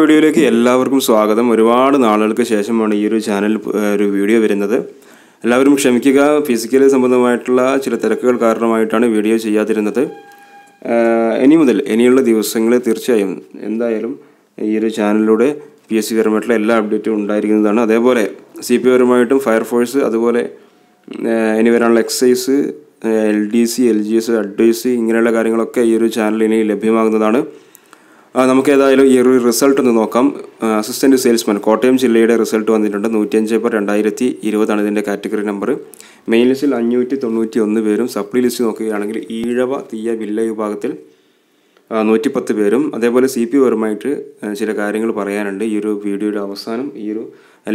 വീഡിയോയിലേക്ക് എല്ലാവർക്കും സ്വാഗതം. ഒരുപാട് നാളുകൾക്ക് ശേഷമാണ് ഈ ഒരു ചാനൽ ഒരു വീഡിയോ വരുന്നത്. എല്ലാവരും ക്ഷമിക്കുക. ഫിസിക്കലി സംബന്ധമായിട്ടുള്ള ചില തിരക്കുകൾ കാരണമായിട്ടാണ് വീഡിയോ ചെയ്യാതിരുന്നത്. ഇനി മുതൽ ഇനിയുള്ള ദിവസങ്ങളിൽ തീർച്ചയായും എന്തായാലും ഈ ഒരു ചാനലിലൂടെ പി എസ് സി പരമായിട്ടുള്ള എല്ലാ അപ്ഡേറ്റും ഉണ്ടായിരിക്കുന്നതാണ്. അതേപോലെ സി പി പരമായിട്ടും ഫയർഫോഴ്സ് അതുപോലെ ഇനി വരാനുള്ള excise L D C L G S advice ഇങ്ങനെയുള്ള കാര്യങ്ങളൊക്കെ ഈ ഒരു ചാനൽ ഇനി ലഭ്യമാകുന്നതാണ്. നമുക്ക് ഏതായാലും ഈ ഒരു റിസൾട്ട് ഒന്ന് നോക്കാം. അസിസ്റ്റന്റ് സെയിൽസ്മാൻ കോട്ടയം ജില്ലയുടെ റിസൾട്ട് വന്നിട്ടുണ്ട്. നൂറ്റിയഞ്ച് പേർ രണ്ടായിരത്തി ഇരുപതാണ് ഇതിന്റെ കാറ്റഗറി നമ്പർ മെയിൻ ലിസ്റ്റിൽ അഞ്ഞൂറ്റി തൊണ്ണൂറ്റി ഒന്ന് പേരും സപ്ലി ലിസ്റ്റ് നോക്കുകയാണെങ്കിൽ ഈഴവ തീയ വില്ല വിഭാഗത്തിൽ നൂറ്റിപ്പത്ത് പേരും. അതേപോലെ സി പി പരമായിട്ട് ചില കാര്യങ്ങൾ പറയാനുണ്ട്. ഈ ഒരു വീഡിയോയുടെ അവസാനം ഈ ഒരു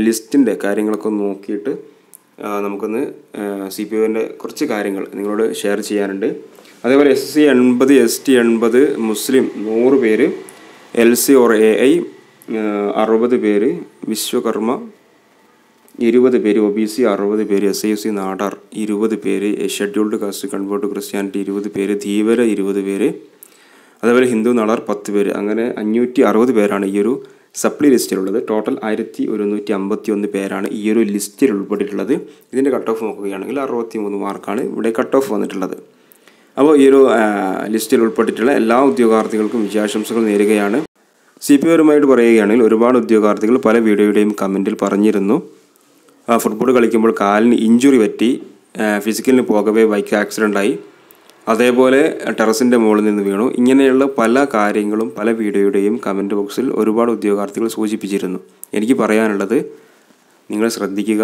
ലിസ്റ്റിന്റെ കാര്യങ്ങളൊക്കെ നോക്കിയിട്ട് നമുക്കൊന്ന് സി പി ഒന്റെ കുറച്ച് കാര്യങ്ങൾ നിങ്ങളോട് ഷെയർ ചെയ്യാനുണ്ട്. അതേപോലെ എസ് സി എൺപത് എസ് ടി എൺപത് മുസ്ലിം നൂറ് പേര് L C or A I അറുപത് പേര് വിശ്വകർമ്മ ഇരുപത് പേര് ഒ ബി സി അറുപത് പേര് എസ് ഐ സി നാടാർ ഇരുപത് പേര് ഷെഡ്യൂൾഡ് കാസ്റ്റ് കൺവേർട്ട് ക്രിസ്ത്യാനിറ്റി ഇരുപത് പേര് ധീവര ഇരുപത് പേര് അതേപോലെ ഹിന്ദു നാടാർ പത്ത് പേര് അങ്ങനെ അഞ്ഞൂറ്റി അറുപത് പേരാണ് ഈ ഒരു സപ്ലി ലിസ്റ്റിലുള്ളത്. ടോട്ടൽ ആയിരത്തി ഒരുന്നൂറ്റി അമ്പത്തി ഒന്ന് പേരാണ് ഈ ഒരു ലിസ്റ്റിൽ ഉൾപ്പെട്ടിട്ടുള്ളത്. ഇതിന്റെ കട്ട് ഓഫ് നോക്കുകയാണെങ്കിൽ അറുപത്തി മൂന്ന് മാർക്കാണ് ഇവിടെ കട്ട് ഓഫ് വന്നിട്ടുള്ളത്. അപ്പോൾ ഈ ഒരു ലിസ്റ്റിൽ ഉൾപ്പെട്ടിട്ടുള്ള എല്ലാ ഉദ്യോഗാർത്ഥികൾക്കും വിജയാശംസകൾ നേരുകയാണ്. സി പി ഒരുമായിട്ട് പറയുകയാണെങ്കിൽ ഒരുപാട് ഉദ്യോഗാർത്ഥികൾ പല വീഡിയോയുടെയും കമന്റിൽ പറഞ്ഞിരുന്നു. ഫുട്ബോൾ കളിക്കുമ്പോൾ കാലിന് ഇഞ്ചുറി പറ്റി ഫിസിക്കലിന് പോകവേ ബൈക്ക് ആക്സിഡന്റ് ആയി. അതേപോലെ ടെറസിന്റെ മുകളിൽ നിന്ന് വീണു. ഇങ്ങനെയുള്ള പല കാര്യങ്ങളും പല വീഡിയോയുടെയും കമന്റ് ബോക്സിൽ ഒരുപാട് ഉദ്യോഗാർത്ഥികൾ സൂചിപ്പിച്ചിരുന്നു. എനിക്ക് പറയാനുള്ളത് നിങ്ങൾ ശ്രദ്ധിക്കുക.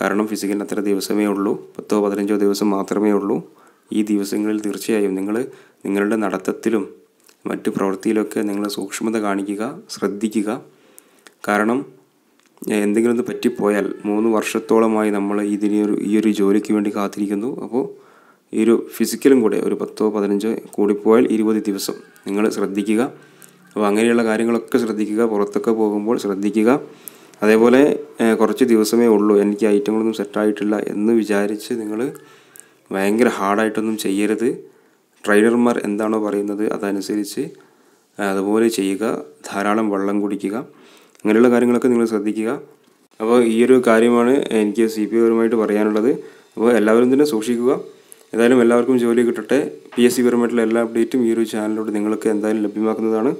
കാരണം ഫിസിക്കലിന് അത്ര ദിവസമേ ഉള്ളൂ. പത്തോ പതിനഞ്ചോ ദിവസം മാത്രമേ ഉള്ളൂ. ഈ ദിവസങ്ങളിൽ തീർച്ചയായും നിങ്ങൾ നിങ്ങളുടെ നടത്തത്തിലും മറ്റു പ്രവൃത്തിയിലൊക്കെ നിങ്ങൾ സൂക്ഷ്മത കാണിക്കുക ശ്രദ്ധിക്കുക. കാരണം എന്തെങ്കിലും ഒന്ന് പറ്റിപ്പോയാൽ മൂന്ന് വർഷത്തോളമായി നമ്മൾ ഇതിനൊരു ഈ ഒരു ജോലിക്ക് വേണ്ടി കാത്തിരിക്കുന്നു. അപ്പോൾ ഈ ഒരു ഫിസിക്കലും കൂടെ ഒരു പത്തോ പതിനഞ്ചോ കൂടിപ്പോയാൽ ഇരുപത് ദിവസം നിങ്ങൾ ശ്രദ്ധിക്കുക. അപ്പോൾ അങ്ങനെയുള്ള കാര്യങ്ങളൊക്കെ ശ്രദ്ധിക്കുക. പുറത്തൊക്കെ പോകുമ്പോൾ ശ്രദ്ധിക്കുക. അതേപോലെ കുറച്ച് ദിവസമേ ഉള്ളൂ. എനിക്ക് ഐറ്റങ്ങളൊന്നും സെറ്റായിട്ടില്ല എന്ന് വിചാരിച്ച് നിങ്ങൾ ഭയങ്കര ഹാർഡായിട്ടൊന്നും ചെയ്യരുത്. ട്രെയിനർമാർ എന്താണോ പറയുന്നത് അതനുസരിച്ച് അതുപോലെ ചെയ്യുക. ധാരാളം വെള്ളം കുടിക്കുക. അങ്ങനെയുള്ള കാര്യങ്ങളൊക്കെ നിങ്ങൾ ശ്രദ്ധിക്കുക. അപ്പോൾ ഈ ഒരു കാര്യമാണ് എനിക്ക് സി പി പരമായിട്ട് പറയാനുള്ളത്. അപ്പോൾ എല്ലാവരും തന്നെ സൂക്ഷിക്കുക. ഏതായാലും എല്ലാവർക്കും ജോലി കിട്ടട്ടെ. പി എസ് സി പരമായിട്ടുള്ള എല്ലാ അപ്ഡേറ്റും ഈ ഒരു ചാനലിലൂടെ നിങ്ങൾക്ക് എന്തായാലും ലഭ്യമാക്കുന്നതാണ്.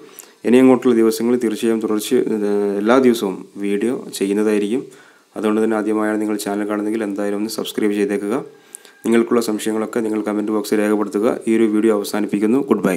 ഇനി അങ്ങോട്ടുള്ള ദിവസങ്ങളിൽ തീർച്ചയായും തുടർച്ച എല്ലാ ദിവസവും വീഡിയോ ചെയ്യുന്നതായിരിക്കും. അതുകൊണ്ട് തന്നെ ആദ്യമായാണ് നിങ്ങൾ ചാനൽ കാണുന്നെങ്കിൽ എന്തായാലും ഒന്ന് സബ്സ്ക്രൈബ് ചെയ്തേക്കുക. നിങ്ങൾക്കുള്ള സംശയങ്ങളൊക്കെ നിങ്ങൾ കമന്റ് ബോക്സിൽ രേഖപ്പെടുത്തുക. ഈ ഒരു വീഡിയോ അവസാനിപ്പിക്കുന്നു. Good bye